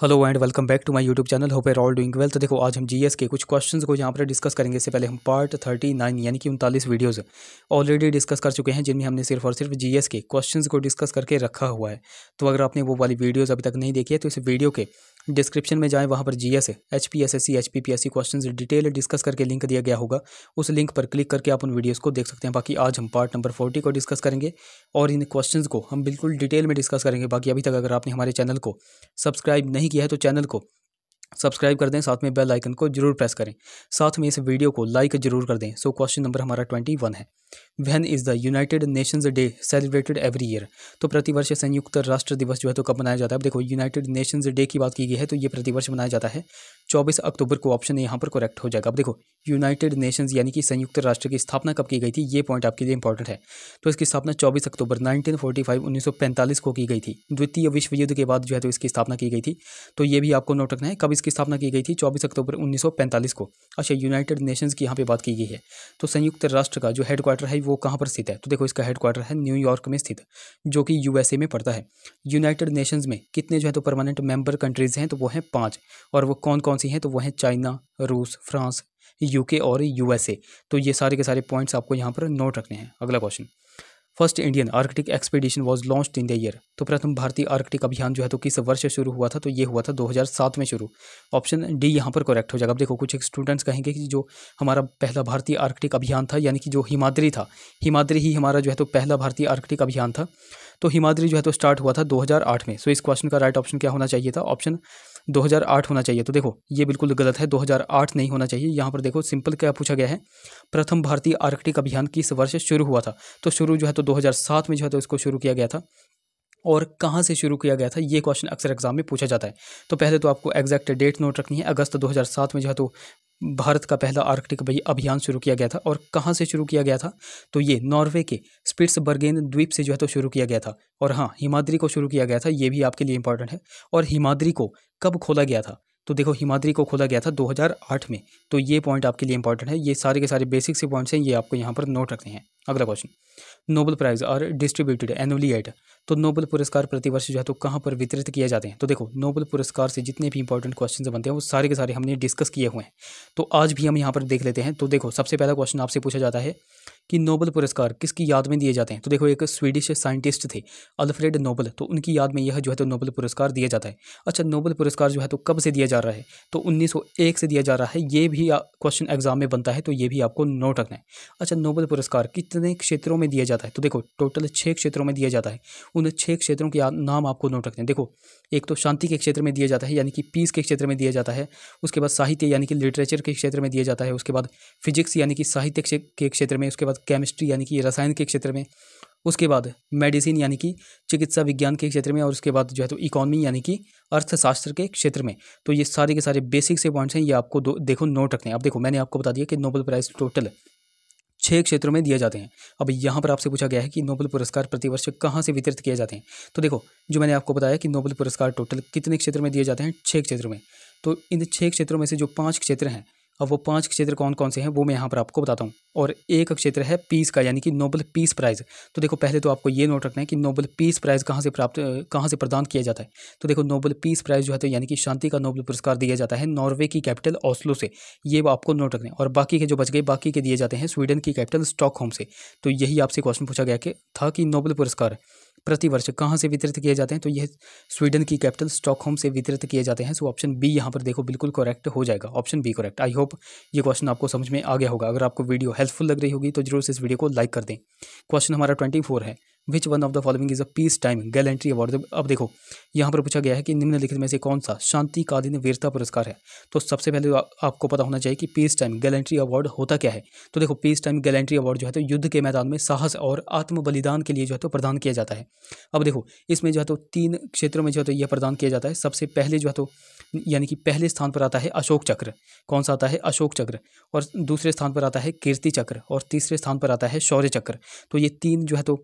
Hello and welcome back to my YouTube channel hope are all doing well तो देखो, आज हम GS के कुछ क्वेश्चंस को यहाँ पर डिस्कस करेंगे। इससे पहले हम पार्ट थर्टी नाइन यानी कि उनतालीस वीडियोस ऑलरेडी डिस्कस कर चुके हैं, जिनमें हमने सिर्फ़ और सिर्फ़ जीएस के क्वेश्चंस को डिस्कस करके रखा हुआ है। तो अगर आपने वो वाली वीडियोज़ अभी तक नहीं देखी है तो इस वीडियो के डिस्क्रिप्शन में जाएँ, वहाँ पर G S H P S S C H P P S C question detail discuss करके लिंक दिया गया होगा। उस लिंक पर क्लिक करके आप उन वीडियोज़ को देख सकते हैं। बाकी आज हम पार्ट नंबर फोर्टी को डिस्कस करेंगे और इन क्वेश्चन को हम बिल्कुल डिटेल में डिस्कस करेंगे। बाकी अभी तक अगर आपने हमारे चैनल को सब्सक्राइब नहीं किया है तो चैनल को सब्सक्राइब कर दें, साथ में बेल आइकन को ज़रूर प्रेस करें। साथ में इस वीडियो को लाइक ज़रूर कर दें। सो क्वेश्चन नंबर हमारा ट्वेंटी वन है। When is the United Nations day celebrated every year? तो प्रतिवर्ष संयुक्त राष्ट्र दिवस जो है तो कब मनाया जाता है? अब देखो, यूनाइटेड नेशंस डे की बात की गई है तो ये प्रतिवर्ष मनाया जाता है। चौबीस अक्टूबर को ऑप्शन यहाँ पर करेक्ट हो जाएगा। अब देखो यूनाइटेड नेशंस यानी कि संयुक्त राष्ट्र की स्थापना कब की गई थी? ये पॉइंट आपके लिए इंपॉर्टेंट है। तो इसकी स्थापना चौबीस अक्टूबर नाइनटीन को की गई थी। द्वितीय विश्व युद्ध के बाद जो है तो इसकी स्थापना की गई थी। तो ये भी आपको नोट रखना है, कब इसकी स्थापना की गई थी? चौबीस अक्टूबर उन्नीस सौ पैंतालीस को। अच्छा यूनाइटेड नेशंस की यहाँ पर बात की गई है। तो संयुक्त राष्ट्र का जो हेडक्वार्टर है, वो कहाँ पर स्थित है? तो देखो, इसका हेडक्वार्टर है न्यूयॉर्क में स्थित, जो कि यूएसए में पड़ता है। यूनाइटेड नेशंस में कितने जो है तो परमानेंट मेंबर कंट्रीज़ हैं तो वो हैं पाँच। और वो कौन कौन सी हैं? तो वो हैं चाइना, रूस, फ्रांस यूके और यूएसए तो ये सारे के सारे पॉइंट्स आपको यहाँ पर नोट रखने हैं। अगला question first Indian Arctic expedition was launch in the year तो प्रथम भारतीय आर्कटिक अभियान जो है तो किस वर्ष शुरू हुआ था? तो ये हुआ था 2007 में शुरू। ऑप्शन डी यहाँ पर करेक्ट हो जाएगा। अब देखो, कुछ स्टूडेंट्स कहेंगे कि जो हमारा पहला भारतीय आर्कटिक अभियान था, यानी कि जो हिमाद्री था। हिमाद्री ही हमारा जो है तो पहला भारतीय आर्कटिक अभियान था। तो हिमाद्री जो है तो स्टार्ट हुआ था 2008 में। सो इस क्वेश्चन का राइट ऑप्शन क्या होना चाहिए था? ऑप्शन 2008 होना चाहिए। तो देखो, ये बिल्कुल गलत है 2008 नहीं होना चाहिए। यहाँ पर देखो, सिंपल क्या पूछा गया है? प्रथम भारतीय आर्कटिक अभियान किस वर्ष शुरू हुआ था? तो शुरू जो है तो 2007 में जो है तो इसको शुरू किया गया था। और कहाँ से शुरू किया गया था? ये क्वेश्चन अक्सर एग्ज़ाम में पूछा जाता है। तो पहले तो आपको एग्जैक्ट डेट नोट रखनी है। अगस्त 2007 में जो है तो भारत का पहला आर्कटिक अभियान शुरू किया गया था। और कहाँ से शुरू किया गया था? तो ये नॉर्वे के स्पिट्सबर्गेन द्वीप से जो है तो शुरू किया गया था। और हाँ हिमाद्री को शुरू किया गया था। ये भी आपके लिए इंपॉर्टेंट है। और हिमाद्री को कब खोला गया था? तो देखो, हिमाद्री को खोला गया था 2008 में। तो ये पॉइंट आपके लिए इंपॉर्टेंट है। ये सारे के सारे बेसिक से पॉइंट्स हैं, ये आपको यहाँ पर नोट रखने हैं। अगला question Nobel prize are distributed annually at तो नोबल पुरस्कार प्रतिवर्ष जो है तो कहाँ पर वितरित किए जाते हैं? तो देखो, नोबल पुरस्कार से जितने भी इंपॉर्टेंट क्वेश्चन बनते हैं, वो सारे के सारे हमने डिस्कस किए हुए हैं। तो आज भी हम यहाँ पर देख लेते हैं। तो देखो, सबसे पहला क्वेश्चन आपसे पूछा जाता है कि नोबल पुरस्कार किसकी याद में दिए जाते हैं? तो देखो, एक स्वीडिश साइंटिस्ट थे अल्फ्रेड नोबल तो उनकी याद में यह जो है तो नोबल पुरस्कार दिया जाता है। अच्छा नोबल पुरस्कार जो है तो कब से दिया जा रहा है? तो 1901 से दिया जा रहा है। ये भी क्वेश्चन एग्ज़ाम में बनता है तो ये भी आपको नोट रखना है। अच्छा नोबल पुरस्कार कितने क्षेत्रों में दिया जाता है। तो देखो टोटल छः क्षेत्रों में दिया जाता है। उन छः क्षेत्रों के नाम आपको नोट रखते हैं। देखो, एक तो शांति के क्षेत्र में दिया जाता है, यानी कि पीस के क्षेत्र में दिया जाता है। उसके बाद साहित्य, यानी कि लिटरेचर के क्षेत्र में दिया जाता है। उसके बाद फिजिक्स यानी कि साहित्य के क्षेत्र में, उसके बाद केमिस्ट्री यानी कि रसायन के क्षेत्र में। उसके बाद मेडिसिन यानी कि चिकित्सा विज्ञान के क्षेत्र में, और उसके बाद जो है तो इकोनॉमी यानी कि अर्थशास्त्र के क्षेत्र में। तो ये सारे के सारे बेसिक से पॉइंट्स हैं, ये आपको देखो नोट रखते हैं। अब देखो, मैंने आपको बता दिया कि नोबल प्राइज़ टोटल छः क्षेत्रों में दिए जाते हैं। अब यहाँ पर आपसे पूछा गया है कि नोबल पुरस्कार प्रतिवर्ष कहाँ से वितरित किए जाते हैं? तो देखो, जो मैंने आपको बताया कि नोबल पुरस्कार टोटल कितने क्षेत्र में दिए जाते हैं? छः क्षेत्र में। तो इन छः क्षेत्रों में से जो पाँच क्षेत्र हैं अब वो पाँच क्षेत्र कौन कौन से हैं, वो मैं यहाँ पर आपको बताता हूँ। और एक क्षेत्र है पीस का, यानी कि नोबल पीस प्राइज़। तो देखो, पहले तो आपको ये नोट रखना है कि नोबल पीस प्राइज़ कहाँ से प्राप्त, कहाँ से प्रदान किया जाता है। तो देखो, नोबल पीस प्राइज़ जो है तो यानी कि शांति का नोबल पुरस्कार दिया जाता है नॉर्वे की कैपिटल ऑस्लो से। ये आपको नोट रखना है। और बाकी के जो बच गए, बाकी के दिए जाते हैं स्वीडन की कैपिटल स्टॉकहोम से। तो यही आपसे क्वेश्चन पूछा गया कि था कि नोबल पुरस्कार? प्रतिवर्ष कहाँ से वितरित किए जाते हैं? तो यह स्वीडन की कैपिटल स्टॉकहोम से वितरित किए जाते हैं। सो ऑप्शन बी यहाँ पर देखो, बिल्कुल करेक्ट हो जाएगा। Option B correct I hope ये क्वेश्चन आपको समझ में आ गया होगा। अगर आपको वीडियो हेल्पफुल लग रही होगी तो ज़रूर से इस वीडियो को लाइक कर दें। क्वेश्चन हमारा ट्वेंटी है। Which one of the following is a peace time gallantry award अब देखो, यहाँ पर पूछा गया है कि निम्नलिखित में से कौन सा शांतिकालीन वीरता पुरस्कार है? तो सबसे पहले तो आपको पता होना चाहिए कि पीस टाइम गैलेंट्री अवार्ड होता क्या है। तो देखो पीस टाइम गैलेंट्री अवार्ड जो है तो युद्ध के मैदान में साहस और आत्म बलिदान के लिए जो है तो प्रदान किया जाता है। अब देखो, इसमें जो है तो तीन क्षेत्रों में जो है तो यह प्रदान किया जाता है। सबसे पहले जो है तो यानी कि पहले स्थान पर आता है अशोक चक्र। कौन सा आता है? अशोक चक्र। और दूसरे स्थान पर आता है कीर्ति चक्र। और तीसरे स्थान पर आता है शौर्य चक्र। तो ये तीन जो है तो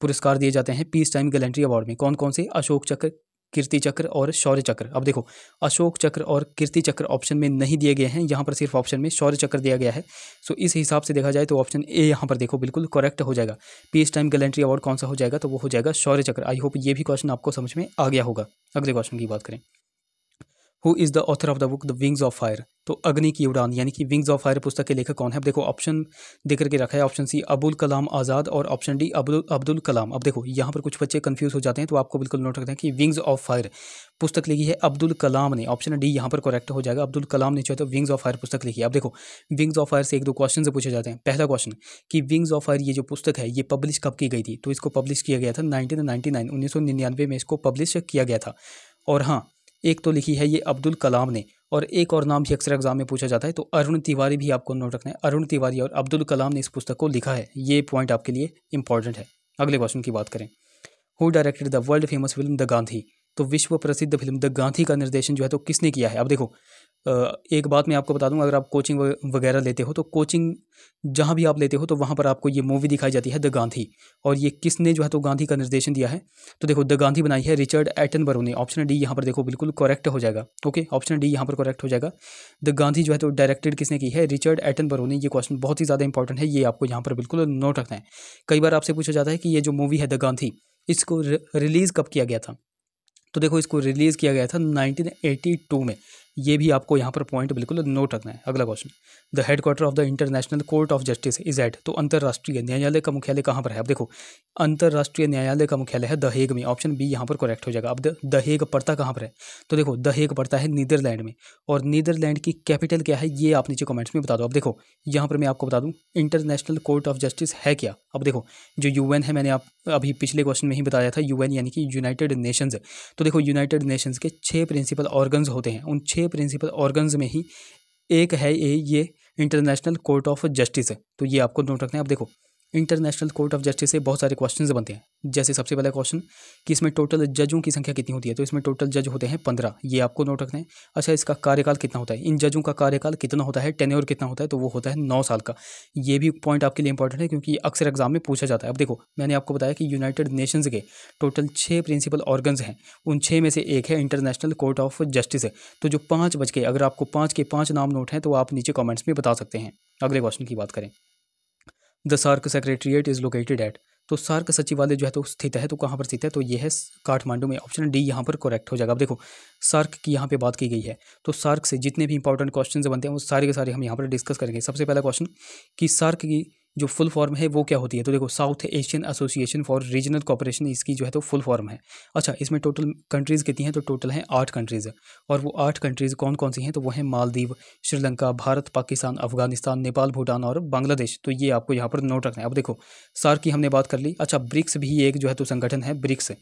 पुरस्कार दिए जाते हैं पीस टाइम गैलेंट्री अवार्ड में। कौन कौन से? अशोक चक्र, कीर्ति चक्र और शौर्य चक्र। अब देखो, अशोक चक्र और कीर्ति चक्र ऑप्शन में नहीं दिए गए हैं, यहाँ पर सिर्फ़ ऑप्शन में शौर्य चक्र दिया गया है। सो इस हिसाब से देखा जाए तो ऑप्शन ए यहाँ पर देखो, बिल्कुल करेक्ट हो जाएगा। पीस टाइम गैलेंट्री अवार्ड कौन सा हो जाएगा? तो वो हो जाएगा शौर्य चक्र। आई होप ये भी क्वेश्चन आपको समझ में आ गया होगा। अगले क्वेश्चन की बात करें। Who is the author of the book the wings of fire तो अग्नि की उड़ान, यानी कि विंग्स ऑफ़ फायर पुस्तक के लेखक कौन है? अब देखो ऑप्शन दे करके रखा है ऑप्शन सी अबुल कलाम आज़ाद और ऑप्शन डी अब्दुल अब्दुल कलाम। अब देखो, यहाँ पर कुछ बच्चे कंफ्यूज हो जाते हैं तो आपको बिल्कुल नोट रखते हैं कि विंग्स ऑफ़ फायर पुस्तक लिखी है अब्दुल कलाम ने। ऑप्शन डी यहाँ पर करेक्ट हो जाएगा, अब्दुल कलाम ने जो है तो विंग्स ऑफ़ फायर पुस्तक लिखी है। अब देखो विंग्स ऑफ़ फायर से एक दो क्वेश्चन से पूछे जाते हैं। पहला क्वेश्चन कि विंग्स ऑफ़ फायर ये जो पुस्तक है, ये पब्लिश कब की गई थी? तो इसको पब्लिश किया गया था नाइनटीन नाइनटी नाइन उन्नीस सौ निन्यानवे में इसको पब्लिश किया गया था। और हाँ एक तो लिखी है ये अब्दुल कलाम ने, और एक और नाम भी अक्सर एग्ज़ाम में पूछा जाता है तो अरुण तिवारी भी आपको नोट रखना है। अरुण तिवारी और अब्दुल कलाम ने इस पुस्तक को लिखा है। ये पॉइंट आपके लिए इंपॉर्टेंट है। अगले क्वेश्चन की बात करें। Who directed the world famous film the Gandhi तो विश्व प्रसिद्ध फ़िल्म द गांधी का निर्देशन जो है तो किसने किया है? अब देखो एक बात मैं आपको बता दूँ, अगर आप कोचिंग वगैरह लेते हो तो कोचिंग जहाँ भी आप लेते हो तो वहाँ पर आपको ये मूवी दिखाई जाती है द गांधी और ये किसने जो है तो गांधी का निर्देशन दिया है। तो देखो द गांधी बनाई है रिचर्ड एटनबरो ने। ऑप्शन डी यहाँ पर देखो, बिल्कुल करेक्ट हो जाएगा। ओके ऑप्शन डी यहाँ पर करेक्ट हो जाएगा। द गांधी जो है तो डायरेक्टेड किसने की है? रिचर्ड एटनबरो ने। ये क्वेश्चन बहुत ही ज़्यादा इंपॉर्टेंट है। ये आपको यहाँ पर बिल्कुल नोट रखना है। कई बार आपसे पूछा जाता है कि ये जो मूवी है द गांधी इसको रिलीज़ कब किया गया था? तो देखो, इसको रिलीज़ किया गया था 1982 में। ये भी आपको यहाँ पर पॉइंट बिल्कुल नोट रखना है। अगला question the headquarter of the International Court of Justice is at तो अंतर्राष्ट्रीय न्यायालय का मुख्यालय कहाँ पर है? अब देखो, अंतर्राष्ट्रीय न्यायालय का मुख्यालय है द हेग में। ऑप्शन बी यहाँ पर करेक्ट हो जाएगा। अब द हेग पड़ता कहाँ पर है? तो देखो द हेग पड़ता है नीदरलैंड में। और नीदरलैंड की कैपिटल क्या है? ये आप नीचे कमेंट्स में बता दो। अब देखो, यहाँ पर मैं आपको बता दूँ इंटरनेशनल कोर्ट ऑफ़ जस्टिस है क्या? अब देखो, जो यूएन है मैंने आप अभी पिछले क्वेश्चन में ही बताया था यूएन यानी कि यूनाइटेड नेशंस तो देखो यूनाइटेड नेशंस के छः प्रिंसिपल ऑर्गन्स होते हैं। उन छः प्रिंसिपल ऑर्गन्स में ही एक है ये इंटरनेशनल कोर्ट ऑफ़ जस्टिस तो ये आपको नोट रखना है। अब देखो इंटरनेशनल कोर्ट ऑफ़ जस्टिस से बहुत सारे क्वेश्चन बनते हैं। जैसे सबसे पहला क्वेश्चन कि इसमें टोटल जजों की संख्या कितनी होती है? तो इसमें टोटल जज होते हैं पंद्रह। ये आपको नोट रखना है। अच्छा इसका कार्यकाल कितना होता है? इन जजों का कार्यकाल कितना होता है? टेन्योर कितना होता है? तो वो होता है नौ साल का। ये भी पॉइंट आपके लिए इंपॉर्टेंट है, क्योंकि अक्सर एग्ज़ाम में पूछा जाता है। अब देखो, मैंने आपको बताया कि यूनाइटेड नेशंस के टोटल छः प्रिंसिपल ऑर्गन्स हैं। उन छः में से एक है इंटरनेशनल कोर्ट ऑफ़ जस्टिस तो जो पाँच बज के, अगर आपको पाँच के पाँच नाम नोट हैं तो आप नीचे कॉमेंट्स में बता सकते हैं। अगले क्वेश्चन की बात करें। The SAARC secretariat is located at तो सार्क सचिवालय जो है तो स्थित है तो कहाँ पर स्थित है? तो ये है काठमांडू में। ऑप्शन डी यहाँ पर करेक्ट हो जाएगा। अब देखो सार्क की यहाँ पे बात की गई है। तो सार्क से जितने भी इंपॉर्टेंट क्वेश्चन बनते हैं, वो सारे के सारे हम यहाँ पर डिस्कस करेंगे। सबसे पहला क्वेश्चन कि सार्क की जो फुल फॉर्म है, वो क्या होती है? तो देखो South Asian Association for Regional Cooperation इसकी जो है तो फुल फॉर्म है। अच्छा इसमें टोटल कंट्रीज़ कितनी हैं? तो टोटल हैं आठ कंट्रीज़ और वो आठ कंट्रीज़ कौन कौन सी हैं? तो वो हैं मालदीव, श्रीलंका, भारत, पाकिस्तान, अफ़गानिस्तान, नेपाल, भूटान और बांग्लादेश। तो ये आपको यहाँ पर नोट रखना है। अब देखो सार की हमने बात कर ली। अच्छा ब्रिक्स भी एक जो है तो संगठन है ब्रिक्स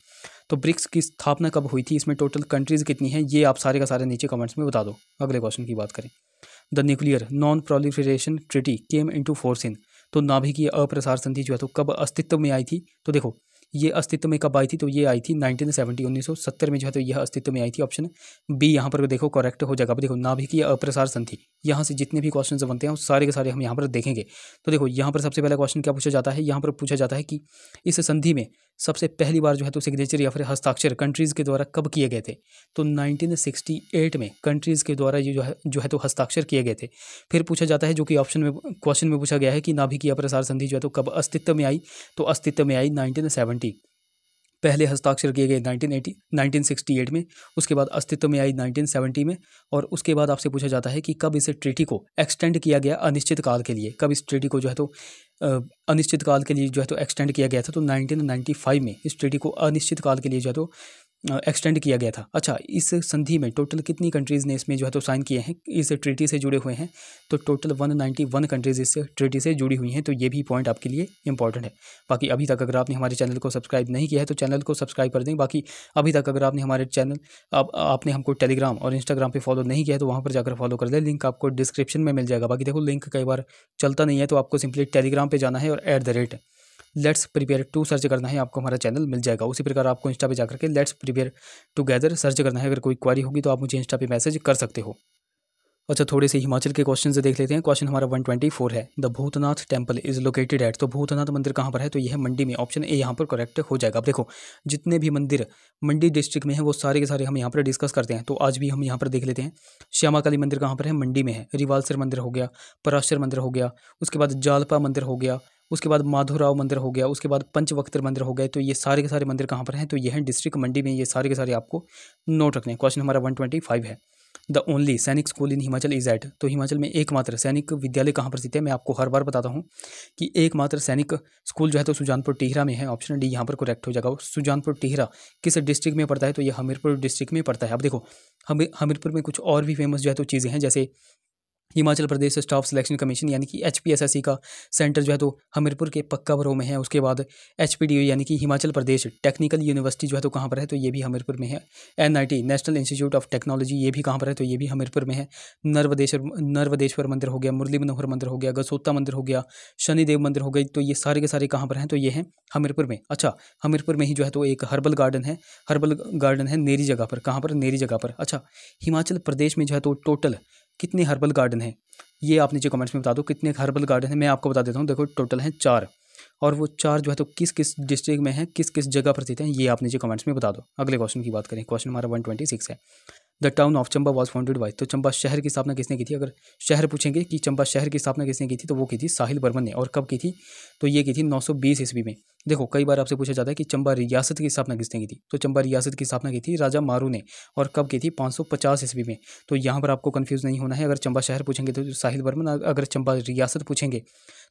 तो ब्रिक्स की स्थापना कब हुई थी? इसमें टोटल कंट्रीज़ कितनी हैं? ये आप सारे का सारे नीचे कमेंट्स में बता दो। अगले क्वेश्चन की बात करें। The Nuclear Non Proliferation Treaty came into force in तो नाभिकीय अप्रसार संधि जो है तो कब अस्तित्व में आई थी? तो देखो, ये अस्तित्व में कब आई थी? तो ये आई थी 1970 1970 में जो है तो यह अस्तित्व में आई थी, ऑप्शन बी। यहाँ पर देखो करेक्ट हो जाएगा। अब देखो नाभिकीय अप्रसार संधि। यहाँ से जितने भी क्वेश्चन बनते हैं वो सारे के सारे हम यहाँ पर देखेंगे। तो देखो, यहाँ पर सबसे पहला क्वेश्चन क्या पूछा जाता है? यहाँ पर पूछा जाता है कि इस संधि में सबसे पहली बार जो है तो सिग्नेचर या फिर हस्ताक्षर कंट्रीज़ के द्वारा कब किए गए थे? तो 1968 में कंट्रीज़ के द्वारा ये जो है जो है तो हस्ताक्षर किए गए थे। फिर पूछा जाता है जो कि ऑप्शन में क्वेश्चन में पूछा गया है कि नाभिकीय प्रसार संधि जो है तो कब अस्तित्व में आई? तो अस्तित्व में आई नाइनटीन पहले हस्ताक्षर किए गए 1980 1968 में, उसके बाद अस्तित्व में आई 1970 में, और उसके बाद आपसे पूछा जाता है कि कब इसे ट्रीटी को एक्सटेंड किया गया अनिश्चित काल के लिए, कब इस ट्रीटी को जो है तो अनिश्चित काल के लिए जो है तो एक्सटेंड किया गया था तो 1995 में इस ट्रीटी को अनिश्चित काल के लिए जो है तो एक्सटेंड किया गया था। अच्छा इस संधि में टोटल कितनी कंट्रीज़ ने इसमें जो है तो साइन किए हैं? इस ट्रीटी से जुड़े हुए हैं। तो टोटल 191 कंट्रीज़ इस ट्रीटी से जुड़ी हुई हैं। तो ये भी पॉइंट आपके लिए इंपॉर्टेंट है। बाकी अभी तक अगर आपने हमारे चैनल को सब्सक्राइब नहीं किया है तो चैनल को सब्सक्राइब कर दें। बाकी अभी तक अगर आपने हमारे चैनल अब आपने हमको टेलीग्राम और इंस्टाग्राम पर फॉलो नहीं किया है तो वहाँ पर जाकर फॉलो कर दें लिंक आपको डिस्क्रिप्शन में मिल जाएगा। बाकी देखो लिंक कई बार चलता नहीं है तो आपको सिंपली टेलीग्राम पर जाना है और at the rate let's prepare to search करना है आपको हमारा चैनल मिल जाएगा। उसी प्रकार आपको इंस्टा पे जाकर के लेट्स प्रिपेयर टुगेदर सर्च करना है। अगर कोई क्वारी होगी तो आप मुझे इंस्टा पे मैसेज कर सकते हो। अच्छा थोड़े से हिमाचल के क्वेश्चन से देख लेते हैं। क्वेश्चन हमारा 124 है। The Bhutnath temple is located at तो भूतनाथ मंदिर कहाँ पर है? तो यह है मंडी में ऑप्शन ए यहाँ पर करेक्ट हो जाएगा। अब देखो, जितने भी मंदिर मंडी डिस्ट्रिक्ट में है, वो सारे के सारे हम यहाँ पर डिस्कस करते हैं। तो आज भी हम यहाँ पर देख लेते हैं। श्यामा काली मंदिर कहाँ पर है? मंडी में है। रिवालसर मंदिर हो गया, पराशर मंदिर हो गया, उसके बाद जालपा मंदिर हो गया उसके बाद माधोराव मंदिर हो गया, उसके बाद पंचवक्तर मंदिर हो गए तो ये सारे के सारे मंदिर कहाँ पर हैं? तो ये हैं डिस्ट्रिक्ट मंडी में, ये सारे के सारे आपको नोट रखने हैं। क्वेश्चन हमारा वन ट्वेंटी फाइव है। The only Sainik school in Himachal is at तो हिमाचल में एकमात्र सैनिक विद्यालय कहाँ पर स्थित है? मैं आपको हर बार बताता हूँ कि एकमात्र सैनिक स्कूल जो है तो सुजानपुर टिहरा में है। ऑप्शन डी यहाँ पर करेक्ट हो जाएगा। सुजानपुर टिहरा किस डिस्ट्रिक्ट में पड़ता है? तो ये हमीरपुर डिस्ट्रिक्ट में पड़ता है। अब देखो हमीर हमीरपुर में कुछ और भी फ़ेमस जो है तो चीज़ें हैं, जैसे Himachal Pradesh staff selection commission, यानी कि एच का सेंटर जो है तो हमीरपुर के पक्का भरो में है। उसके बाद एचपीडीओ यानी कि हिमाचल प्रदेश टेक्निकल यूनिवर्सिटी जो है तो कहाँ पर है तो ये भी हमीरपुर में है। NIT, national institute of technology, ये भी कहाँ पर है तो ये भी हमीरपुर में है। नर्वदेश्वर नर्वदेश्वर मंदिर हो गया, मुरली मनोहर मंदिर हो गया, गसोत्ता मंदिर हो गया, शनिदेव मंदिर हो गई तो ये सारे के सारे कहाँ पर हैं तो ये हैं हमीरपुर में। अच्छा हमीरपुर में ही जो है तो एक हर्बल गार्डन है, हर्बल गार्डन है नेरी जगह पर, कहाँ पर? नेरी जगह पर। अच्छा हिमाचल प्रदेश में जो है तो टोटल कितने हर्बल गार्डन हैं? ये आप नीचे कमेंट्स में बता दो, कितने हर्बल गार्डन हैं? मैं आपको बता देता हूँ, देखो टोटल हैं चार। और वो चार जो है तो किस किस डिस्ट्रिक्ट में है किस किस जगह पर स्थित हैं, ये आप नीचे कमेंट्स में बता दो। अगले क्वेश्चन की बात करें क्वेश्चन हमारा वन ट्वेंटी सिक्स है। The town of Chamba was founded by तो चंबा शहर की स्थापना किसने की थी? अगर शहर पूछेंगे कि चंबा शहर की स्थापना किसने की थी तो वो की थी साहिल बर्मन ने, और कब की थी? तो ये की थी 920 ईस्वी में। देखो, कई बार आपसे पूछा जाता है कि चंबा रियासत की स्थापना किसने की थी? तो चंबा रियासत की स्थापना की थी राजा मारू ने, और कब की थी? पाँच ईस्वी में। तो यहाँ पर आपको कन्फ्यूज़ नहीं होना है, अगर चंबा शहर पूछेंगे तो साहिल बर्मन अगर चंबा रियासत पूछेंगे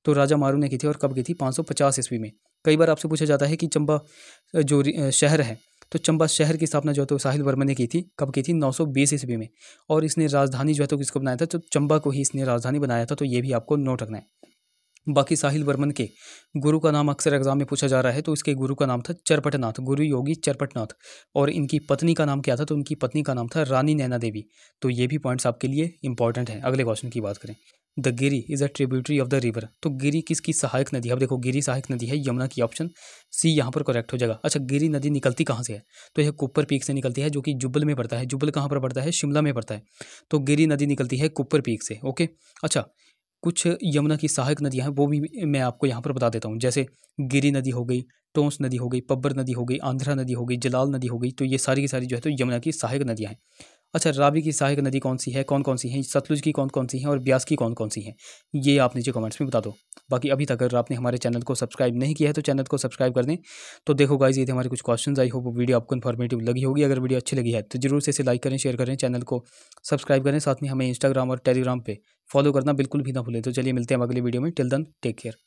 तो राजा मारू ने की थी और कब की थी? पाँच ईस्वी में। कई बार आपसे पूछा जाता है कि चंबा जो शहर है तो चंबा शहर की स्थापना जो है तो साहिल वर्मा ने की थी। कब की थी? 920 ईस्वी में। और इसने राजधानी जो है तो किसको बनाया था? तो चंबा को ही इसने राजधानी बनाया था तो ये भी आपको नोट रखना है। बाकी साहिल वर्मन के गुरु का नाम अक्सर एग्ज़ाम में पूछा जा रहा है तो इसके गुरु का नाम था चरपटनाथ, गुरु योगी चरपटनाथ। और इनकी पत्नी का नाम क्या था? तो उनकी पत्नी का नाम था रानी नैना देवी तो ये भी पॉइंट्स आपके लिए इंपॉर्टेंट हैं। अगले क्वेश्चन की बात करें। The Giri is a tributary of the river तो गिरी किसकी सहायक नदी है? अब देखो गिरी सहायक नदी है, यमुना की ऑप्शन सी यहाँ पर करेक्ट हो जाएगा। अच्छा गिरी नदी निकलती कहाँ से है? तो यह कुप्पर पीक से निकलती है, जो कि जुब्बल में पड़ता है। जुब्बल कहाँ पर पड़ता है? शिमला में पड़ता है। तो गिरी नदी निकलती है कुप्पर पीक से ओके अच्छा कुछ यमुना की सहायक नदियाँ हैं, वो भी मैं आपको यहाँ पर बता देता हूँ। जैसे गिरी नदी हो गई टोंस नदी हो गई पब्बर नदी हो गई आंध्रा नदी हो गई जलाल नदी हो गई तो ये सारी की सारी जो है तो यमुना की सहायक नदियाँ हैं। अच्छा रावी की सहायक नदी कौन सी है? कौन कौन सी है? सतलुज की कौन कौन सी है? और ब्यास की कौन कौन सी हैं? ये आप नीचे कमेंट्स में बता दो। बाकी अभी तक अगर आपने हमारे चैनल को सब्सक्राइब नहीं किया है तो चैनल को सब्सक्राइब कर दें। तो देखो गाइज़ ये हमारे कुछ क्वेश्चन आई होप वीडियो आपको इन्फॉर्मेटिव लगी होगी। अगर वीडियो अच्छी लगी है तो ज़रूर से इसे लाइक करें शेयर करें चैनल को सब्सक्राइब करें। साथ में हमें इंस्टाग्राम और टेलीग्राम पर फॉलो करना बिल्कुल भी ना भूलें। तो चलिए मिलते हैं अगले वीडियो में। टिल दन टेक केयर